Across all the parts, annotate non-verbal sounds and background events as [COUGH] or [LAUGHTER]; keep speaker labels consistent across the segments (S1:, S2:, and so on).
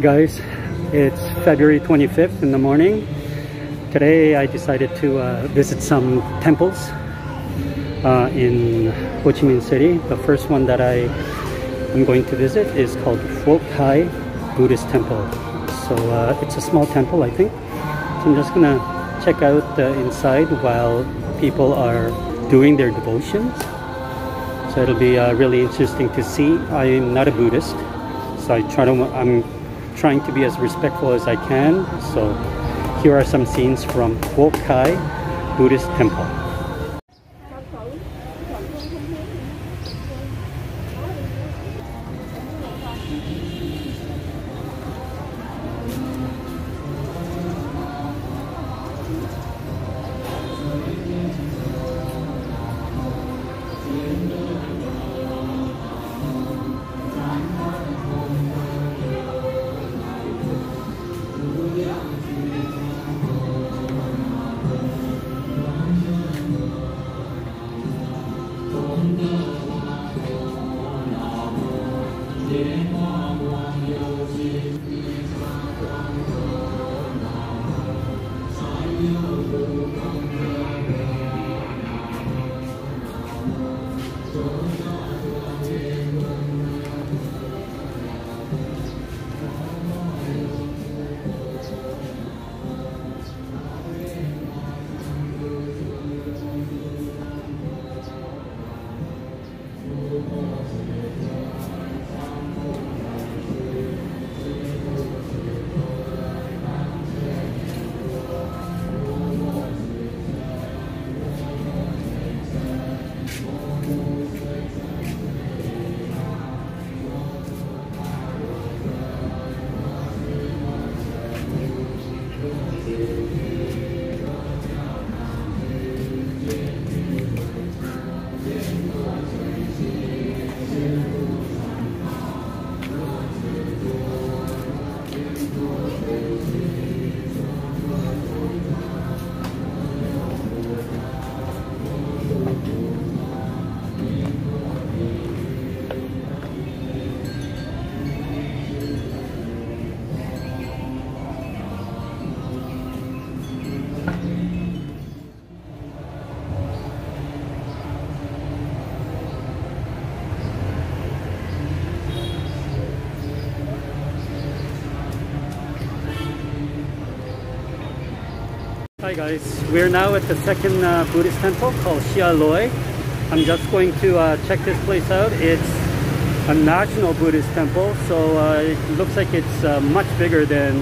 S1: Guys, it's February 25th in the morning. Today I decided to uh, visit some temples uh, in Ho Chi Minh City. The first one that I am going to visit is called Phuoc Hai Buddhist Temple. So uh, it's a small temple I think. So I'm just gonna check out the inside while people are doing their devotions. So it'll be uh, really interesting to see. I'm not a Buddhist, so I try to I'm trying to be as respectful as I can. So here are some scenes from Hai Buddhist Temple. 네. Hi guys, we're now at the second uh, Buddhist temple called Xa Loi. I'm just going to uh, check this place out. It's a national Buddhist temple, so uh, it looks like it's uh, much bigger than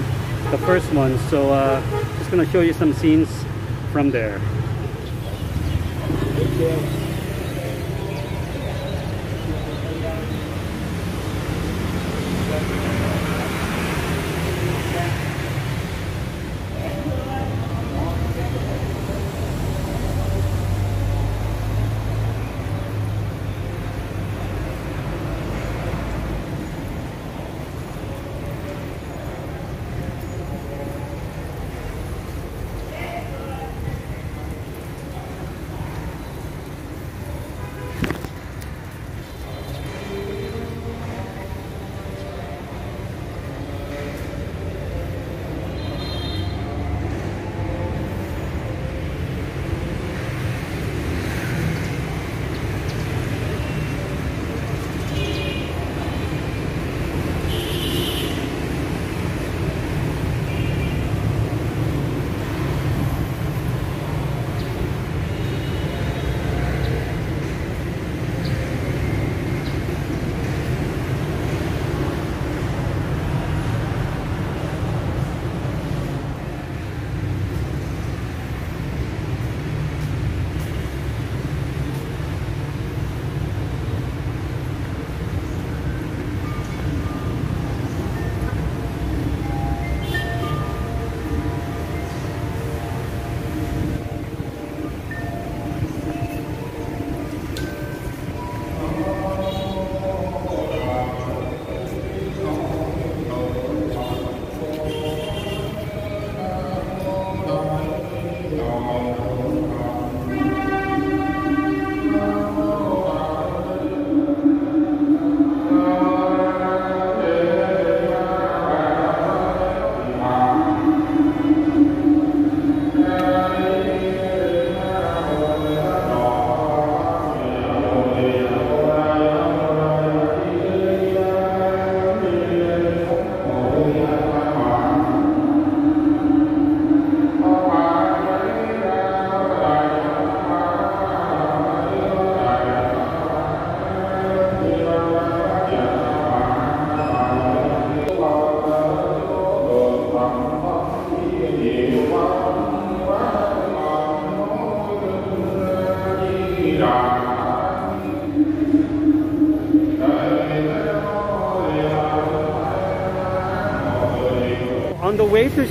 S1: the first one. So uh, just gonna show you some scenes from there.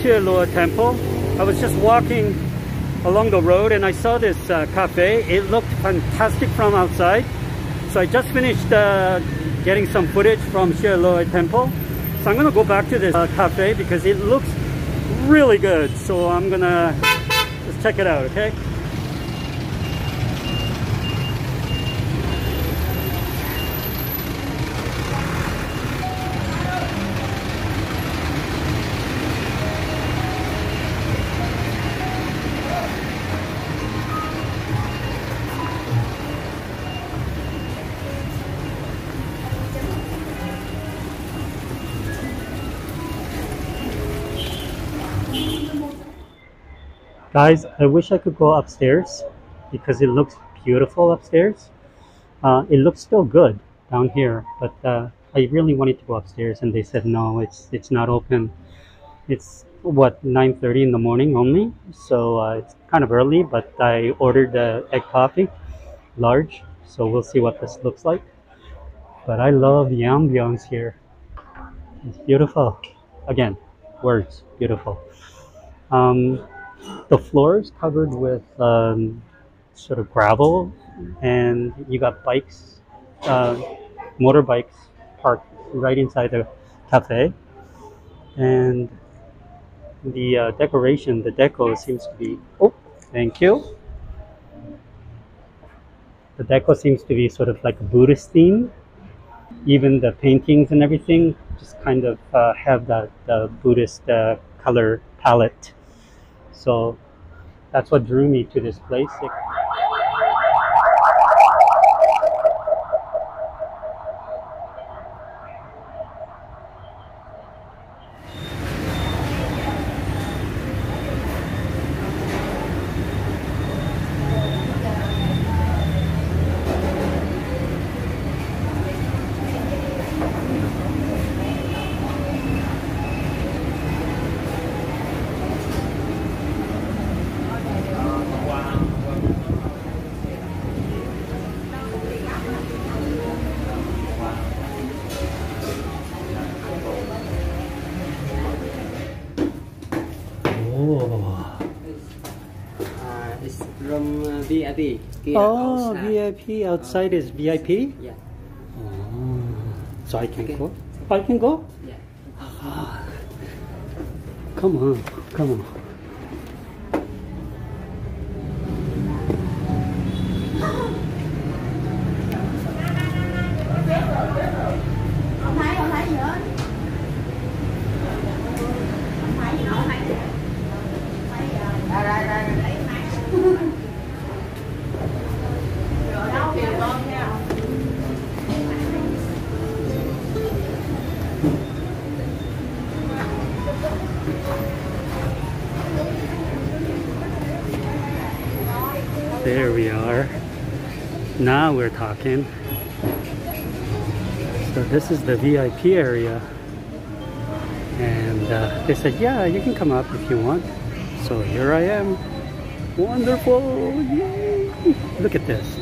S1: The way Temple, I was just walking along the road and I saw this uh, cafe. It looked fantastic from outside. So I just finished uh, getting some footage from Xa Loi Temple. So I'm gonna go back to this uh, cafe because it looks really good. So I'm gonna just check it out, okay? Guys, I wish I could go upstairs because it looks beautiful upstairs. Uh, it looks still good down here, but uh, I really wanted to go upstairs and they said no, it's it's not open. It's what 9:30 in the morning only, so uh, it's kind of early. But I ordered the egg coffee, large, so we'll see what this looks like. But I love the ambiance here. It's beautiful. Again, words, beautiful. Um, the floor is covered with um, sort of gravel, and you got bikes, uh, motorbikes parked right inside the cafe. And the uh, decoration, the deco seems to be, oh, thank you. The deco seems to be sort of like a Buddhist theme. Even the paintings and everything just kind of uh, have that uh, Buddhist uh, color palette. So that's what drew me to this place.
S2: VIP. Kia
S1: oh
S2: outside.
S1: VIP outside is VIP.
S2: Yeah.
S1: Oh, so I can
S2: Okay.
S1: go. I can go.
S2: Yeah.
S1: Come on, come on. We are. Now we're talking. So this is the VIP area. And uh, they said, yeah, you can come up if you want. So here I am. Wonderful! Yay! Look at this.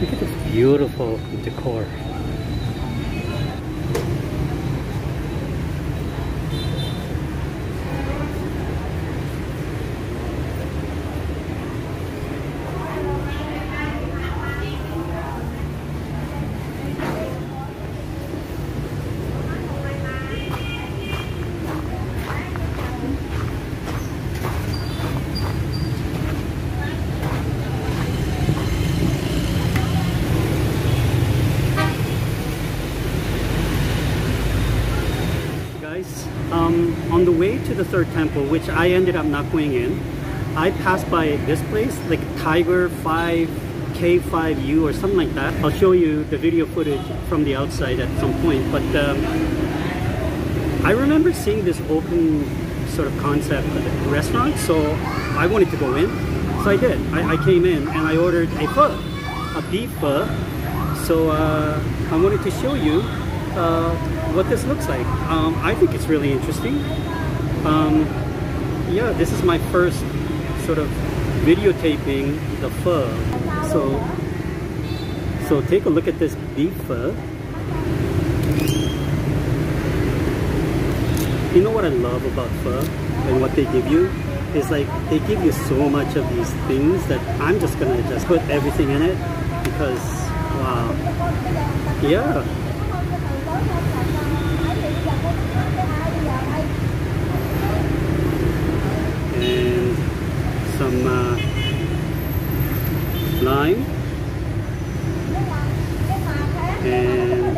S1: Look at this beautiful decor. Guys, um, on the third temple, which I ended up not going in, I passed by this place, like Tiger 5 K5U or something like that. I'll show you the video footage from the outside at some point, but um, I remember seeing this open sort of concept restaurant, so I wanted to go in. So I did. I, I came in and I ordered a pho, a beef pho. So uh, I wanted to show you uh, what this looks like. Um, I think it's really interesting. Um, yeah, this is my first sort of videotaping the pho. So, so take a look at this beef pho. You know what I love about pho and what they give you is like they give you so much of these things that I'm just gonna just put everything in it because wow yeah and some uh, lime and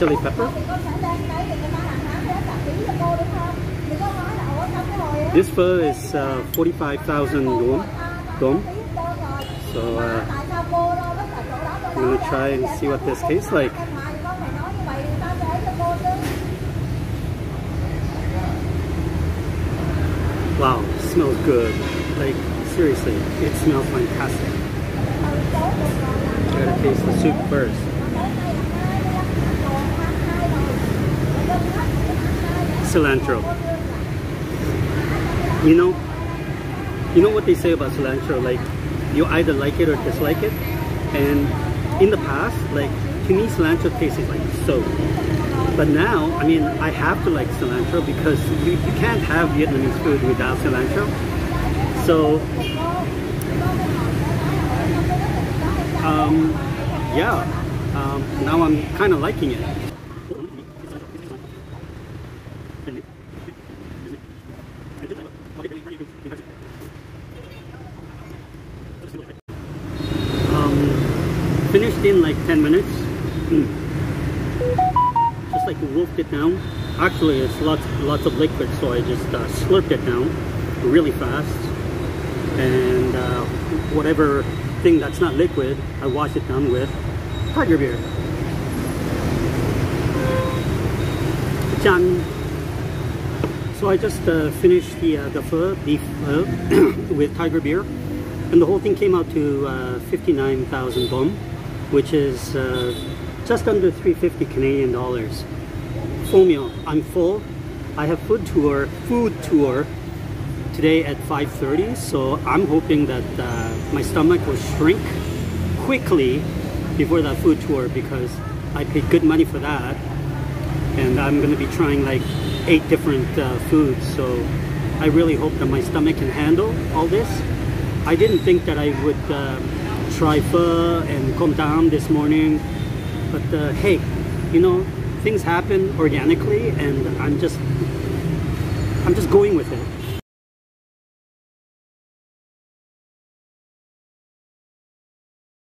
S1: chili pepper This pho is uh, 45,000 won. So uh, I'm gonna try and see what this tastes like. Wow, smells good. Like seriously, it smells fantastic. I Gotta taste the soup first. Cilantro. You know, you know what they say about cilantro, like you either like it or dislike it. And in the past, like to me cilantro tastes like soap. But now, I mean, I have to like cilantro because you, you can't have Vietnamese food without cilantro. So, um, yeah, um, now I'm kind of liking it. Um, finished in like 10 minutes. Mm. Just like wolfed it down. Actually, it's lots, lots of liquid, so I just uh, slurped it down really fast. And uh, whatever thing that's not liquid, I wash it down with tiger beer. Jan. So I just uh, finished the uh, the pho, beef pho [COUGHS] with tiger beer, and the whole thing came out to uh, 59,000 bom, which is uh, just under 350 Canadian dollars. Full meal. I'm full. I have food tour, food tour today at 5:30, so I'm hoping that uh, my stomach will shrink quickly before that food tour because I paid good money for that, and I'm going to be trying like eight different uh, foods. So I really hope that my stomach can handle all this. I didn't think that I would uh, try pho and com tam this morning, but uh, hey, you know, things happen organically, and I'm just, I'm just going with it.